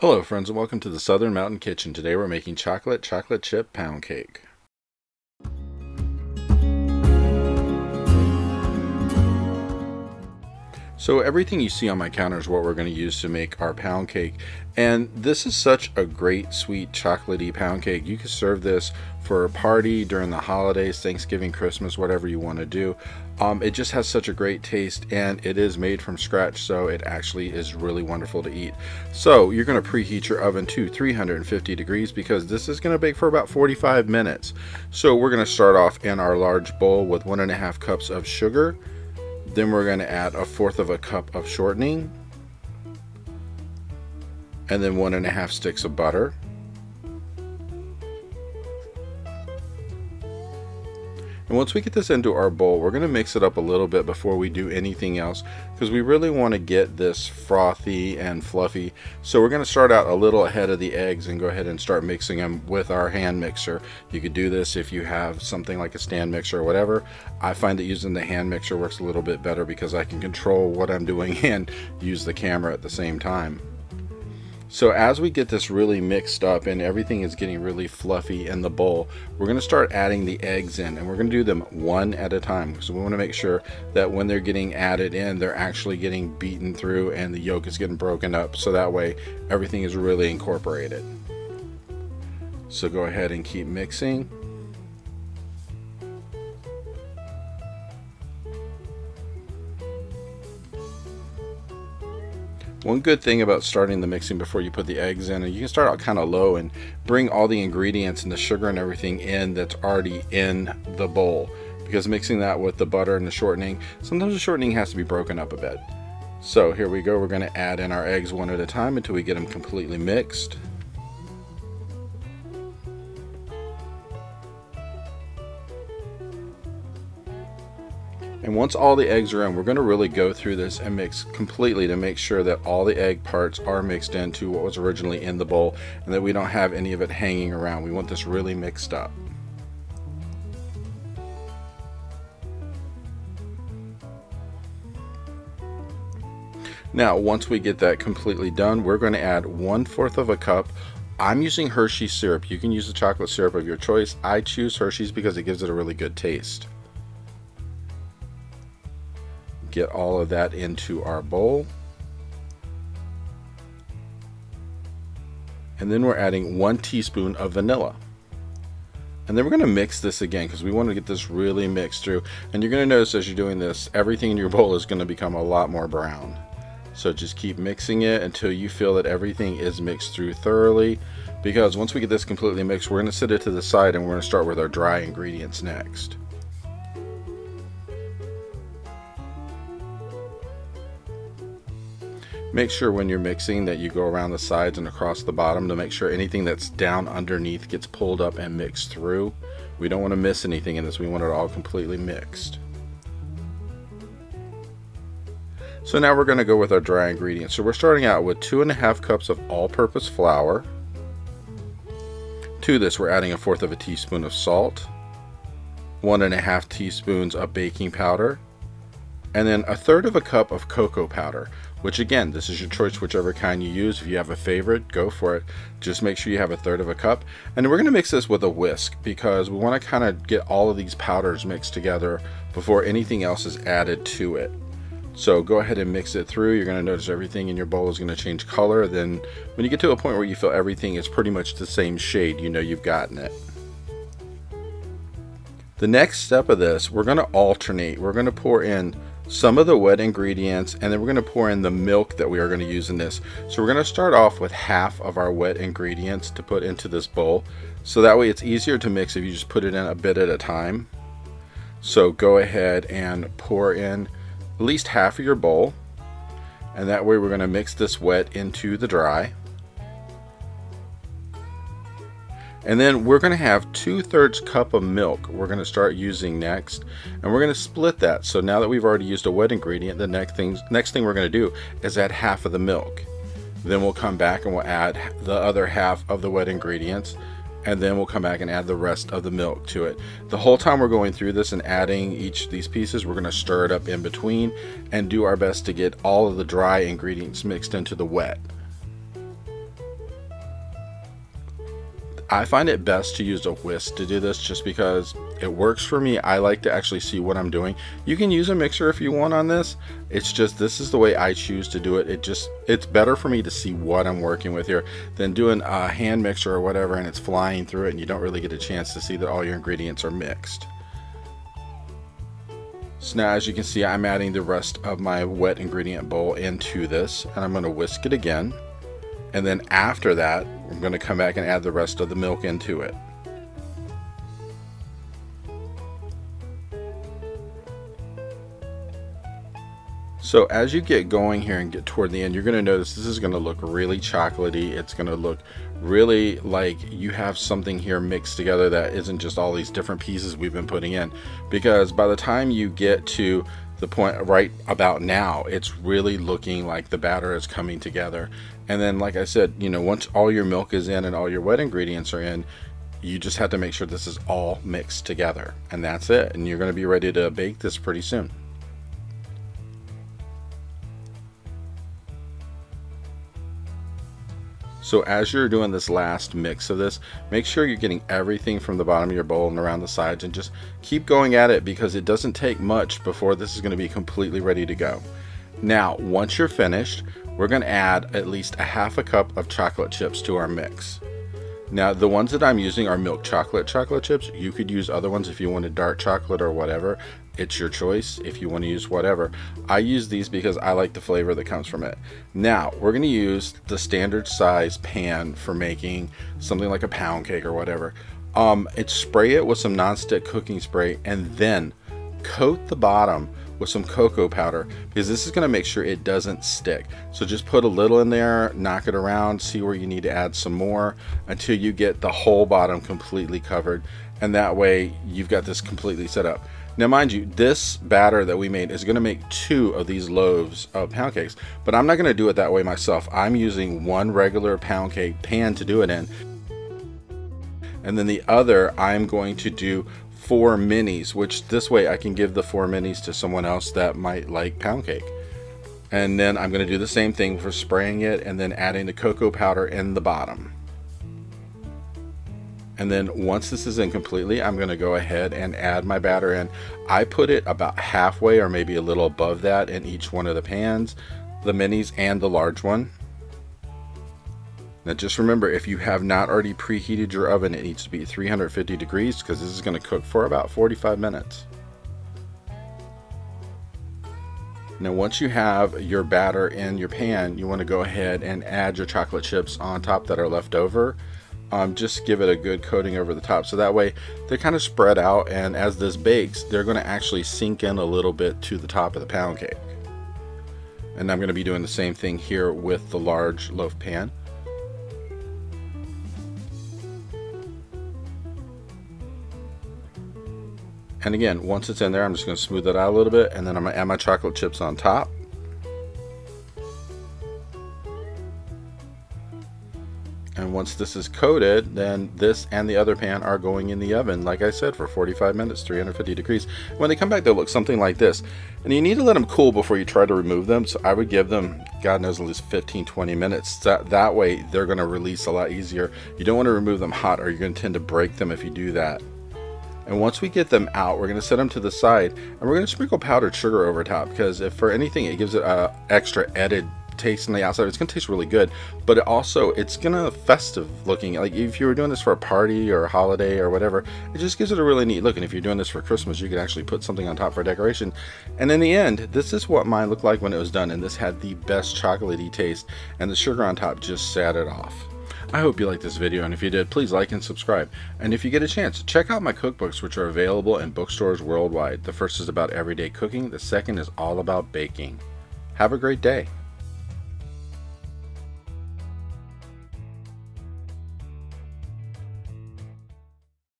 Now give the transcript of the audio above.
Hello friends and welcome to the Southern Mountain Kitchen. Today we're making chocolate chocolate chip pound cake. So everything you see on my counter is what we're going to use to make our pound cake. And this is such a great sweet chocolatey pound cake. You can serve this for a party during the holidays, Thanksgiving, Christmas, whatever you want to do. Um, it just has such a great taste and it is made from scratch so it actually is really wonderful to eat. So you're going to preheat your oven to 350 degrees because this is going to bake for about 45 minutes. So we're going to start off in our large bowl with one and a half cups of sugar then we're going to add a fourth of a cup of shortening. And then one and a half sticks of butter. And once we get this into our bowl, we're going to mix it up a little bit before we do anything else because we really want to get this frothy and fluffy. So we're going to start out a little ahead of the eggs and go ahead and start mixing them with our hand mixer. You could do this if you have something like a stand mixer or whatever. I find that using the hand mixer works a little bit better because I can control what I'm doing and use the camera at the same time. So as we get this really mixed up and everything is getting really fluffy in the bowl, we're going to start adding the eggs in and we're going to do them one at a time. So we want to make sure that when they're getting added in, they're actually getting beaten through and the yolk is getting broken up. So that way everything is really incorporated. So go ahead and keep mixing. One good thing about starting the mixing before you put the eggs in, and you can start out kind of low and bring all the ingredients and the sugar and everything in that's already in the bowl. Because mixing that with the butter and the shortening, sometimes the shortening has to be broken up a bit. So here we go, we're going to add in our eggs one at a time until we get them completely mixed. And once all the eggs are in, we're going to really go through this and mix completely to make sure that all the egg parts are mixed into what was originally in the bowl and that we don't have any of it hanging around. We want this really mixed up. Now, once we get that completely done, we're going to add one fourth of a cup I'm using Hershey syrup. You can use the chocolate syrup of your choice. I choose Hershey's because it gives it a really good taste. Get all of that into our bowl. And then we're adding one teaspoon of vanilla. And then we're going to mix this again because we want to get this really mixed through. And you're going to notice as you're doing this, everything in your bowl is going to become a lot more brown. So just keep mixing it until you feel that everything is mixed through thoroughly. Because once we get this completely mixed, we're going to set it to the side and we're going to start with our dry ingredients next. Make sure when you're mixing that you go around the sides and across the bottom to make sure anything that's down underneath gets pulled up and mixed through. We don't want to miss anything in this. We want it all completely mixed. So now we're going to go with our dry ingredients. So we're starting out with two and a half cups of all-purpose flour. To this we're adding a fourth of a teaspoon of salt, one and a half teaspoons of baking powder, and then a third of a cup of cocoa powder which again this is your choice whichever kind you use. If you have a favorite go for it. Just make sure you have a third of a cup. And we're going to mix this with a whisk because we want to kind of get all of these powders mixed together before anything else is added to it. So go ahead and mix it through. You're going to notice everything in your bowl is going to change color. Then when you get to a point where you feel everything is pretty much the same shade you know you've gotten it. The next step of this we're going to alternate. We're going to pour in some of the wet ingredients and then we're going to pour in the milk that we are going to use in this. So we're going to start off with half of our wet ingredients to put into this bowl. So that way it's easier to mix if you just put it in a bit at a time. So go ahead and pour in at least half of your bowl. And that way we're going to mix this wet into the dry. And then we're going to have two thirds cup of milk we're going to start using next. And we're going to split that. So now that we've already used a wet ingredient, the next thing, next thing we're going to do is add half of the milk. Then we'll come back and we'll add the other half of the wet ingredients. And then we'll come back and add the rest of the milk to it. The whole time we're going through this and adding each of these pieces, we're going to stir it up in between and do our best to get all of the dry ingredients mixed into the wet. I find it best to use a whisk to do this just because it works for me. I like to actually see what I'm doing. You can use a mixer if you want on this. It's just this is the way I choose to do it. It just it's better for me to see what I'm working with here than doing a hand mixer or whatever and it's flying through it and you don't really get a chance to see that all your ingredients are mixed. So now as you can see I'm adding the rest of my wet ingredient bowl into this and I'm going to whisk it again and then after that I'm going to come back and add the rest of the milk into it. So as you get going here and get toward the end, you're going to notice this is going to look really chocolatey. It's going to look really like you have something here mixed together that isn't just all these different pieces we've been putting in. Because by the time you get to the point right about now, it's really looking like the batter is coming together. And then, like I said, you know, once all your milk is in and all your wet ingredients are in, you just have to make sure this is all mixed together. And that's it. And you're going to be ready to bake this pretty soon. So as you're doing this last mix of this, make sure you're getting everything from the bottom of your bowl and around the sides and just keep going at it because it doesn't take much before this is going to be completely ready to go. Now, once you're finished, we're going to add at least a half a cup of chocolate chips to our mix. Now, the ones that I'm using are milk chocolate chocolate chips. You could use other ones if you wanted dark chocolate or whatever. It's your choice if you want to use whatever. I use these because I like the flavor that comes from it. Now, we're going to use the standard size pan for making something like a pound cake or whatever. Um, it's spray it with some nonstick cooking spray and then coat the bottom with some cocoa powder because this is going to make sure it doesn't stick. So just put a little in there, knock it around, see where you need to add some more until you get the whole bottom completely covered. And that way you've got this completely set up. Now, mind you, this batter that we made is going to make two of these loaves of pound cakes, but I'm not going to do it that way myself. I'm using one regular pound cake pan to do it in. And then the other, I'm going to do four minis, which this way I can give the four minis to someone else that might like pound cake. And then I'm going to do the same thing for spraying it and then adding the cocoa powder in the bottom. And then once this is in completely, I'm going to go ahead and add my batter in. I put it about halfway or maybe a little above that in each one of the pans, the minis and the large one. Now just remember, if you have not already preheated your oven, it needs to be 350 degrees because this is going to cook for about 45 minutes. Now once you have your batter in your pan, you want to go ahead and add your chocolate chips on top that are left over. Um, just give it a good coating over the top. So that way they're kind of spread out and as this bakes they're going to actually sink in a little bit to the top of the pound cake. And I'm going to be doing the same thing here with the large loaf pan. And again, once it's in there, I'm just going to smooth it out a little bit, and then I'm going to add my chocolate chips on top. Once this is coated, then this and the other pan are going in the oven, like I said, for 45 minutes, 350 degrees. When they come back, they'll look something like this. And you need to let them cool before you try to remove them. So I would give them, God knows, at least 15, 20 minutes. That, that way, they're going to release a lot easier. You don't want to remove them hot or you're going to tend to break them if you do that. And once we get them out, we're going to set them to the side and we're going to sprinkle powdered sugar over top because if for anything, it gives it a extra added taste on the outside. It's to taste really good, but it also, it's to festive looking. Like if you were doing this for a party or a holiday or whatever, it just gives it a really neat look. And if you're doing this for Christmas, you could actually put something on top for decoration. And in the end, this is what mine looked like when it was done. And this had the best chocolatey taste and the sugar on top just sat it off. I hope you liked this video, and if you did, please like and subscribe. And if you get a chance, check out my cookbooks, which are available in bookstores worldwide. The first is about everyday cooking, the second is all about baking. Have a great day.